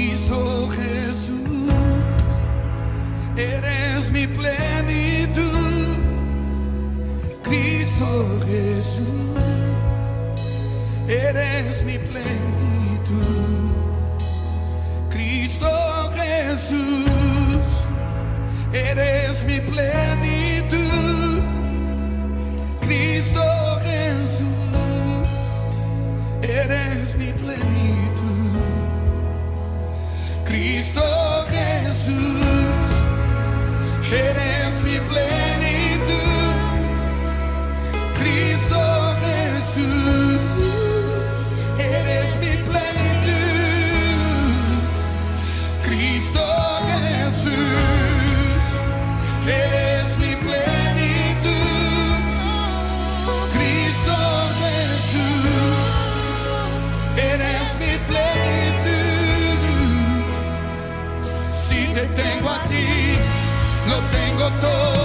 Cristo Jesús, lo tengo todo,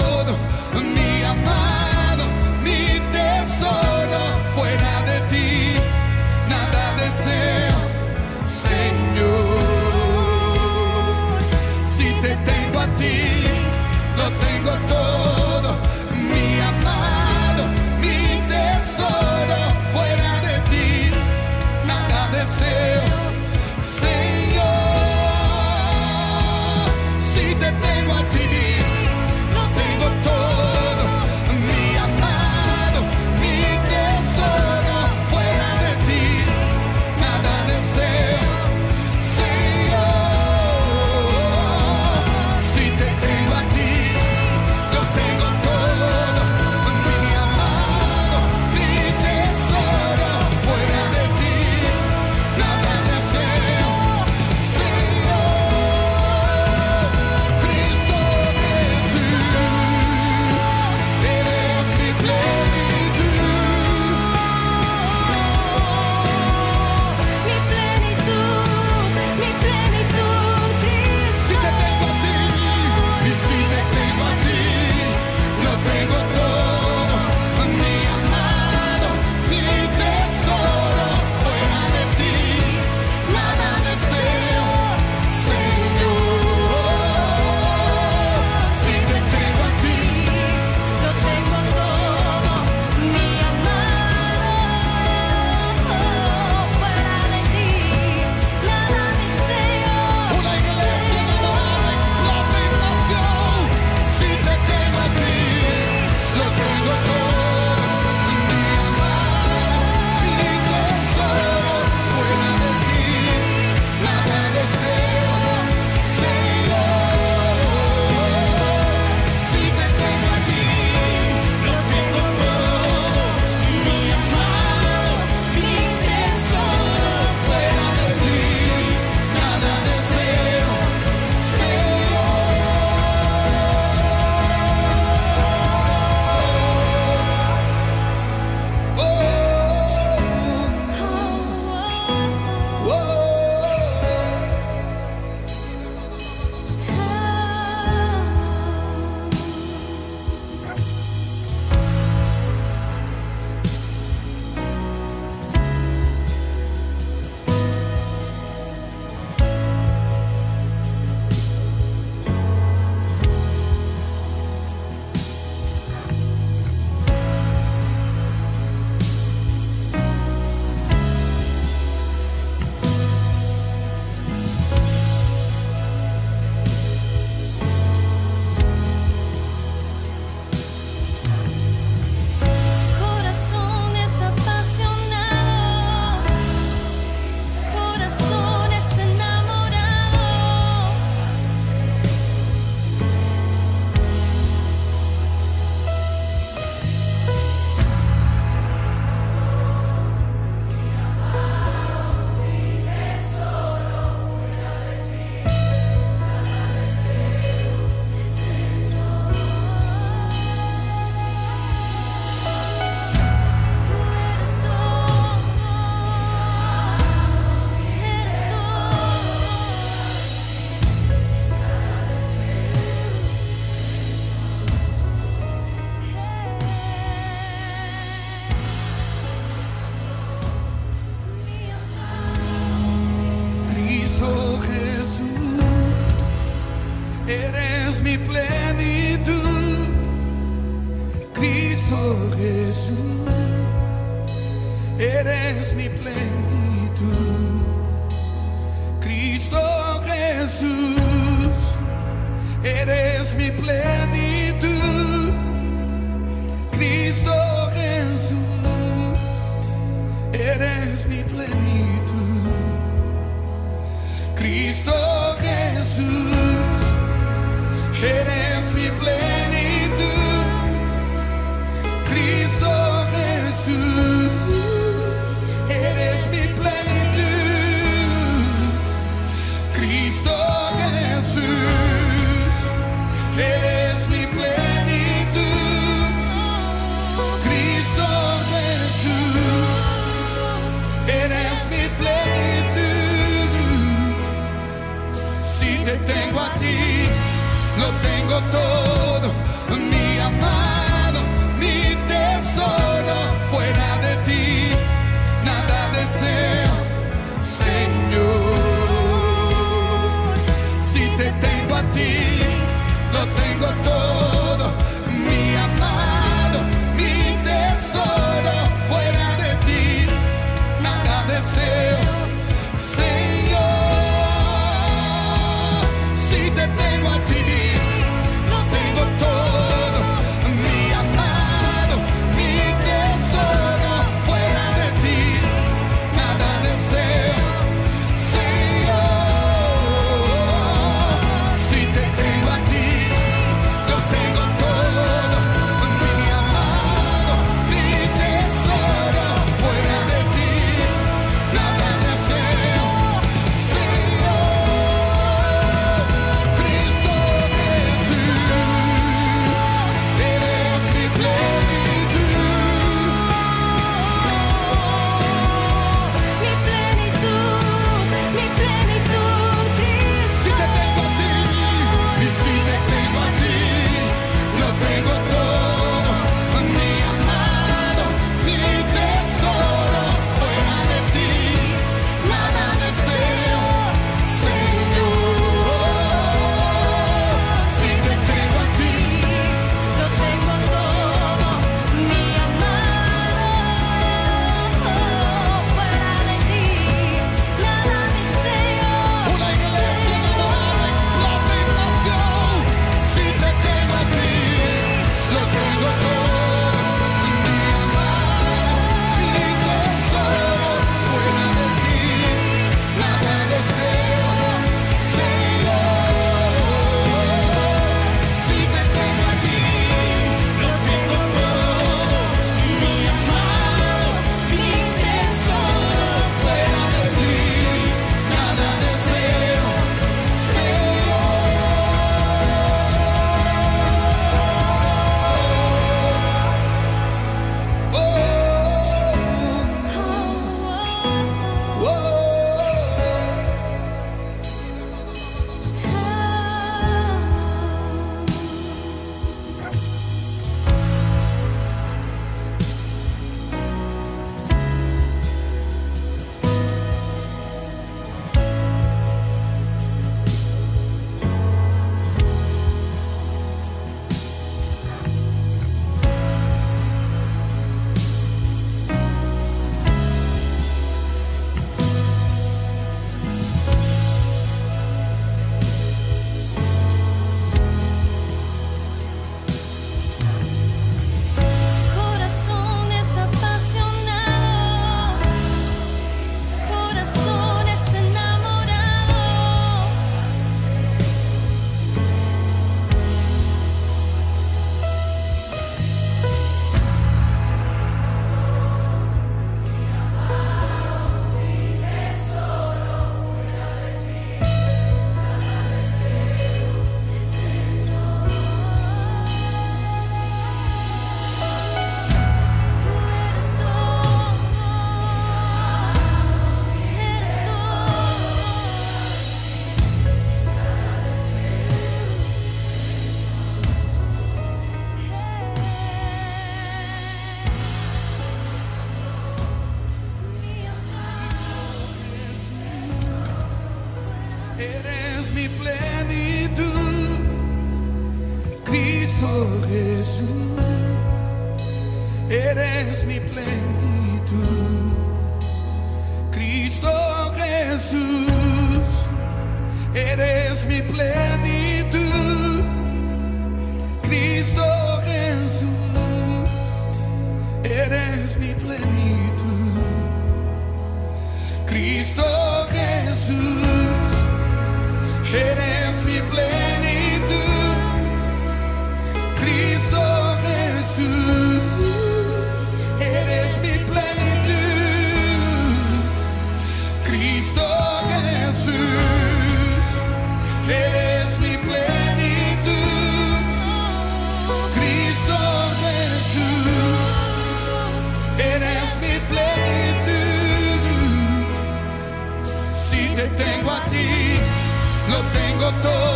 lo tengo todo,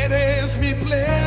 eres mi plenitud.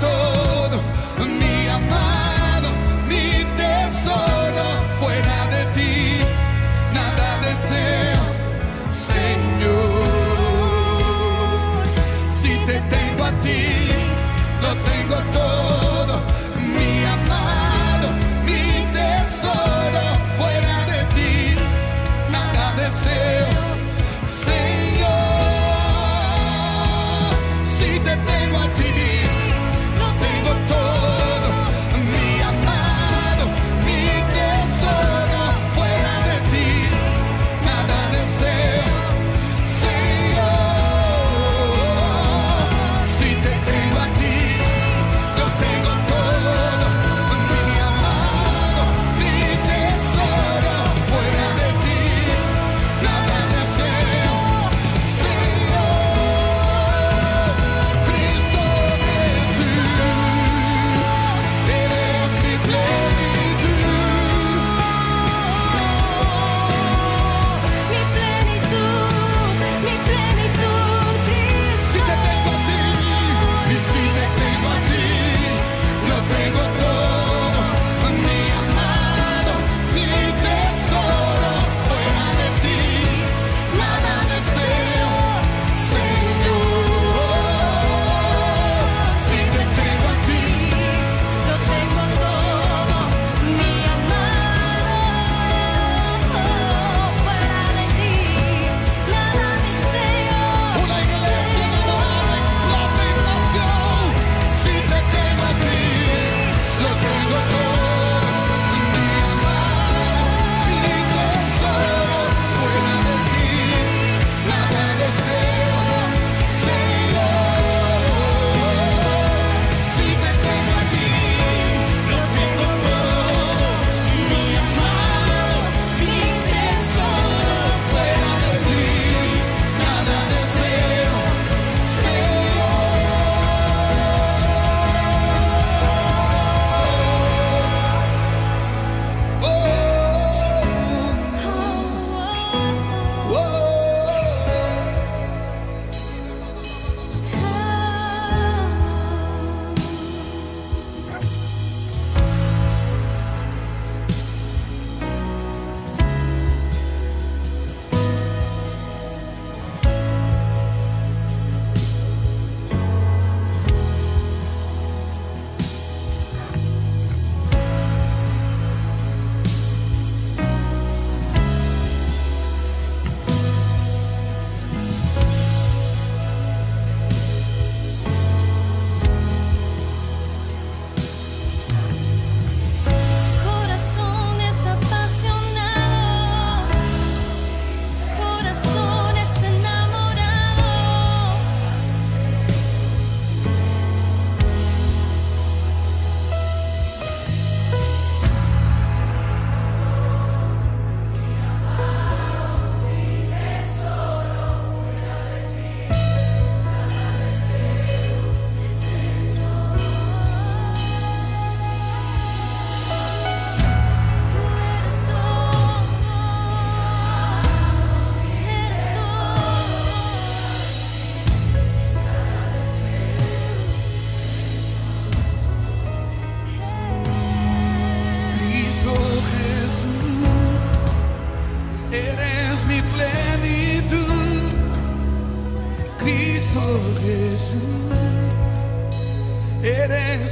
todo.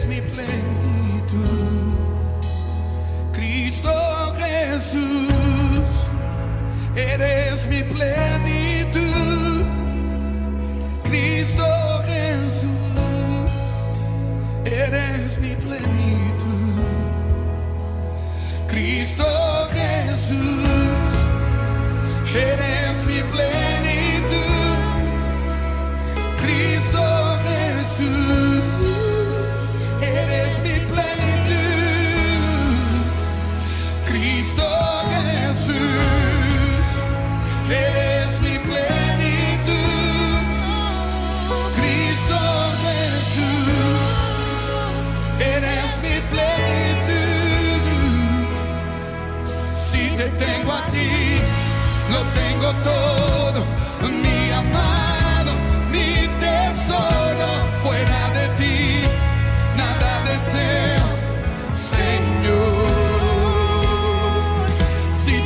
makes me blink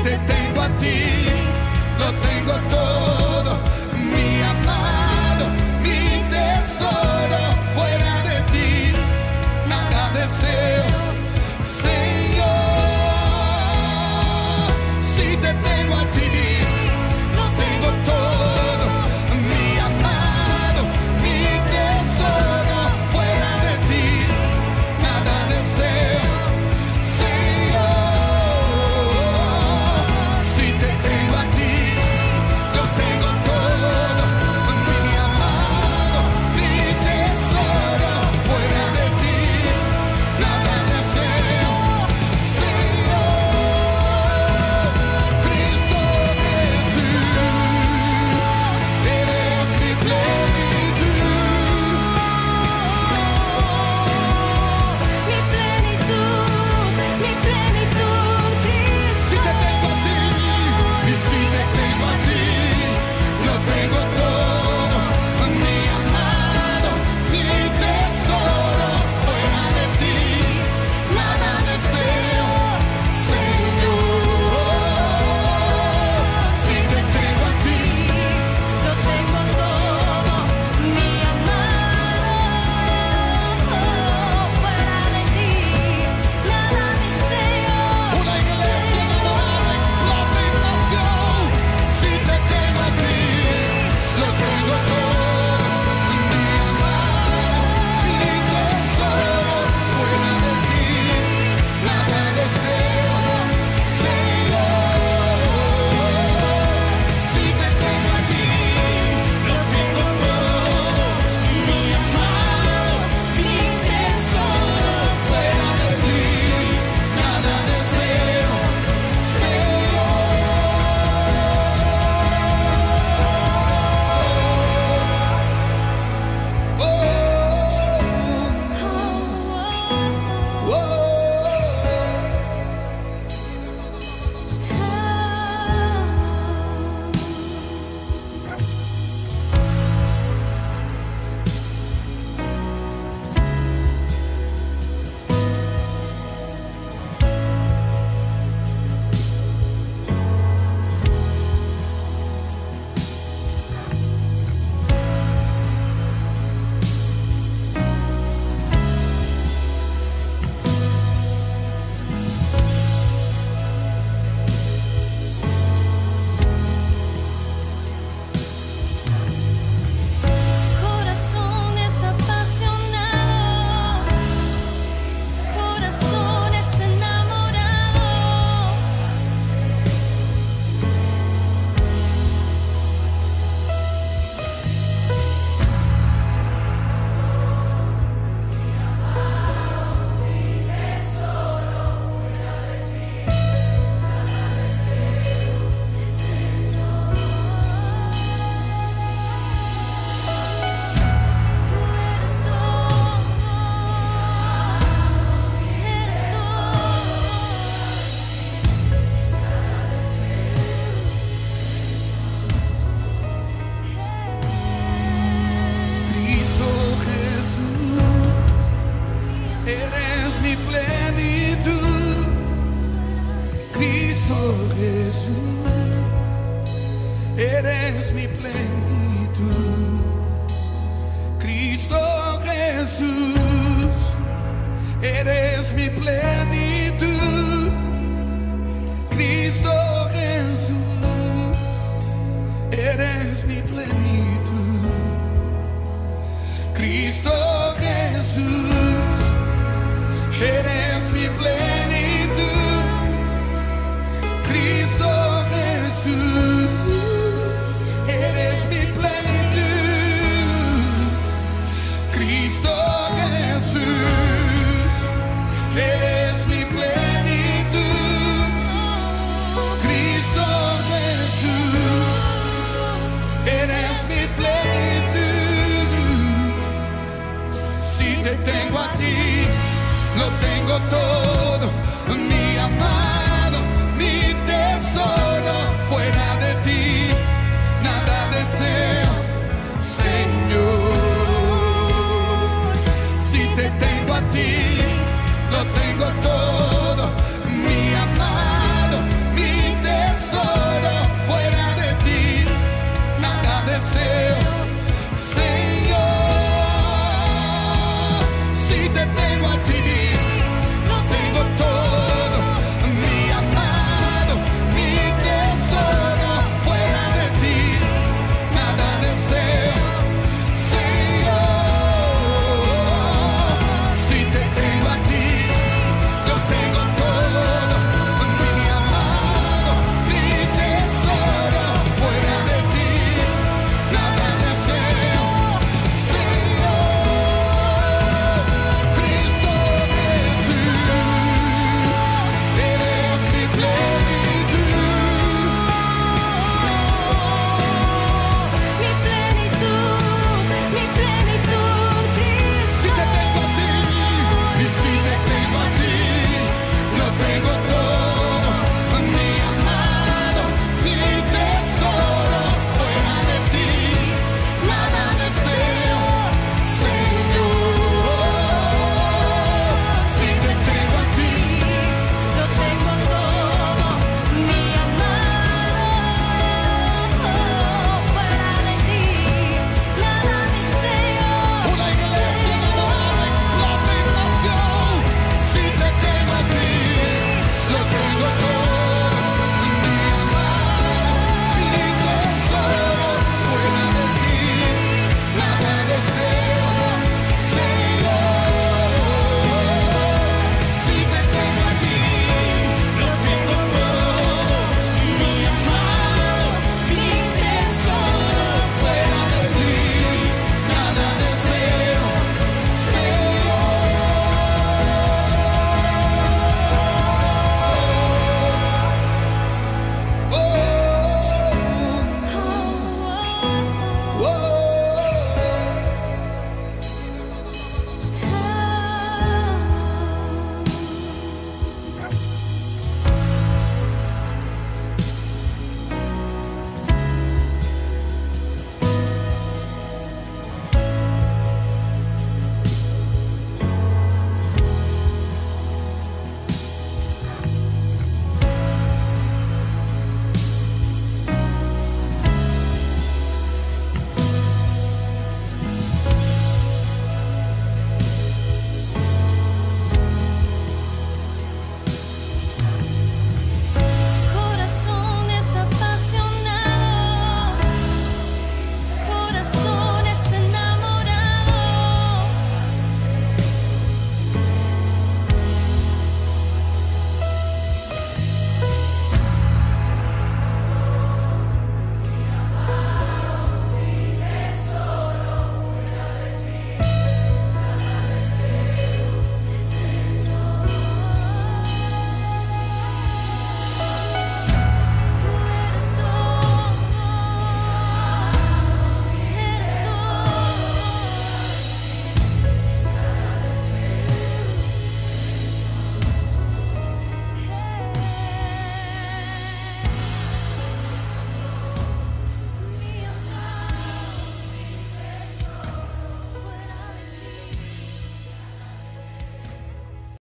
te tengo a ti, lo tengo todo.